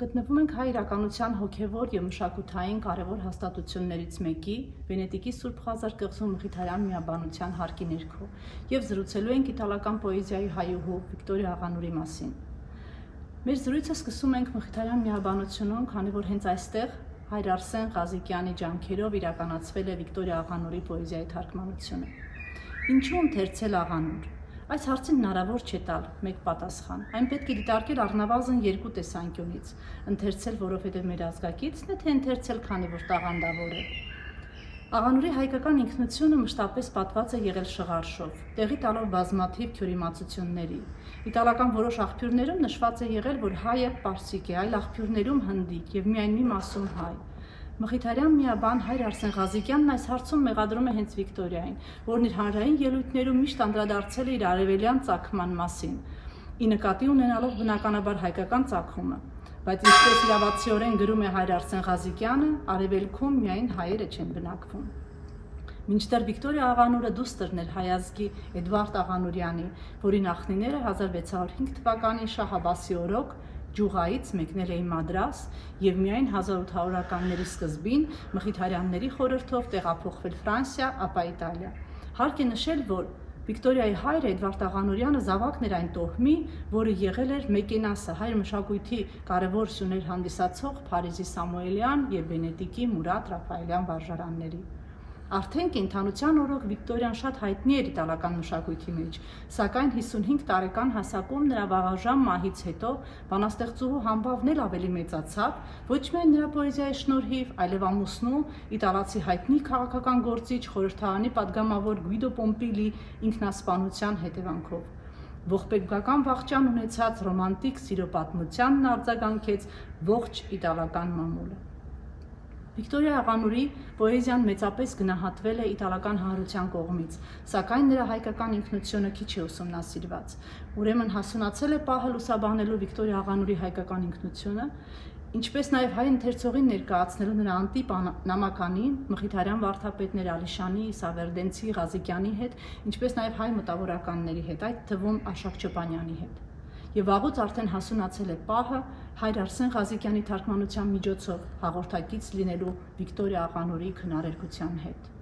Գտնվում ենք հայ իրականության հոգևոր եւ մշակութային կարևոր հաստատություններից մեկի՝ Վենետիկի Սուրբ Ղազար կղզու Մխիթարյան միաբանության հարկի ներքո եւ զրուցելու ենք իտալական պոեզիայի հայուհու Վիկտորիա Աղանուրի մասին։ Մեր զրույցը սկսում ենք Մխիթարյան միաբանությունում, քանի որ հենց այստեղ հայր Արսեն Ղազիկյանի ջանքերով իրականացվել է Վիկտորիա Աղանուրի պոեզիայի թարգմանությունը։ Ինչու ընթերցել Աղանուր։ Այս հարցին հնարավոր չէ տալ մեկ պատասխան։ Այն պետք է դիտարկել առնվազն երկու տեսանկյունից։ Ընթերցել, որովհետև մեր ազգակիցն է, թե ընթերցել, քանի որ տաղանդավոր է։ Աղանուրի հայկական ինքնությունը մշտապես պատված է եղել շղարշով, տեղի տալով բազմաթիվ քյուրիմացությունների։ Իտալական որոշ աղբյուրներում նշված է եղել, որ հայը պարսիկ է, այլ աղբյուրներում հնդիկ եւ միայն մի մասում հայ։ Մխիթարյան միաբան հայր Արսեն Ղազիկյանն այս հարցում մեղադրում է հենց Վիկտորիային, որն իր հանրային ելույթներում միշտ անդրադարձել է իր արևելյան ցակման մասին, ի նկատի ունենալով բնականաբար հայկական ցակումը։ Բայց ինչպես իրավացիորեն գրում է հայր Արսեն Ղազիկյանը, արևելքում միայն հայերը չեն բնակվում։ Մինչդեռ Վիկտորիա Աղանուրը դուստրն էր հայազգի Էդվարդ Աղանուրյանի, որի նախնիները 1605 թվականին Շահ Աբասի օրոք Ջուղայից մեկնել էին Մադրաս եւ միայն 1800-ականների սկզբին Մխիթարյանների խորհրդով տեղափոխվել Ֆրանսիա, ապա Իտալիա։ Հարկ է նշել, որ Վիկտորիայի հայրը Էդվարդ Աղանորյանը զավակն էր այն տոհմի, որը եղել էր Մեկենասը, հայր մշակույթի կարևոր սյուներ հանդիսացող Փարիզի Սամուելյան եւ Վենետիկի Մուրատ Ռաֆայելյան վարժարանների։ Արդեն կենթանության օրոք Վիկտորիան շատ հայտնի էր իտալական մշակույթի մեջ, սակայն 55 տարեկան հասակում նրա վաղաժամ մահից հետո բանաստեղծուհու համբավն էլ ավելի մեծացավ, ոչ միայն նրա պոեզիայի շնորհիվ, այլև ամուսնու իտալացի հայտնի քաղաքական գործիչ խորհրդարանի падգամավոր Գուիդո Պոմպիլի ինքնասպանության հետևանքով։ Ողբերգական վաղճան ունեցած ռոմանտիկ սիրո պատմությանն արձագանքեց ողջ իտալական մամուլը։ Վիկտորիա Աղանուրի պոեզիան մեծապես գնահատվել է իտալական հանրության կողմից, սակայն նրա հայկական ինքնությունը քիչ է ուսումնասիրված։ Ուրեմն հասունացել է պահը լուսաբանելու Վիկտորիա Աղանուրի հայկական ինքնությունը, ինչպես նաև հայ ընթերցողին ներկայացնելու նրա անտիպ նամականին Մխիթարյան վարդապետներ Ալիշանի, Սավերդենցի, Ղազիկյանի հետ, ինչպես նաև հայ մտավորականների հետ, այդ թվում Աշակ Չոպանյանի հետ եւ վաղուց արդեն հասունացել է պահը հայր Արսեն Ղազիկյանի թարգմանության միջոցով հաղորդակից լինելու Վիկտորիա Աղանորի քնարերգության հետ։